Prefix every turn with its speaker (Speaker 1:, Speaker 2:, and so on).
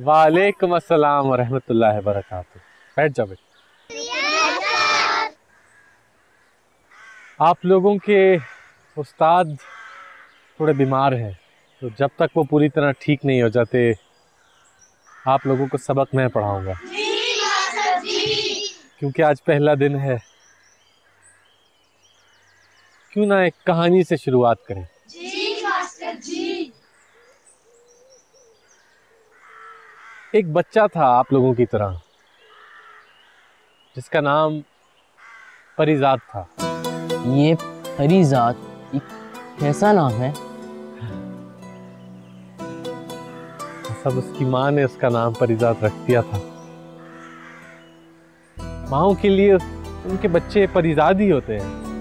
Speaker 1: वालेकुम अस्सलाम बैठ जाओ आप लोगों के उस्ताद थोड़े बीमार हैं तो जब तक वो पूरी तरह ठीक नहीं हो जाते, आप लोगों को सबक मैं पढ़ाऊँगा। क्योंकि आज पहला दिन है। क्यों ना एक कहानी से शुरुआत करें। जी जी। एक बच्चा था आप लोगों की तरह जिसका नाम परिजात था।
Speaker 2: ये परिजात एक कैसा नाम है?
Speaker 1: सब उसकी माँ ने उसका नाम परिजात रख दिया था। माओ के लिए उनके बच्चे परिजाद ही होते हैं।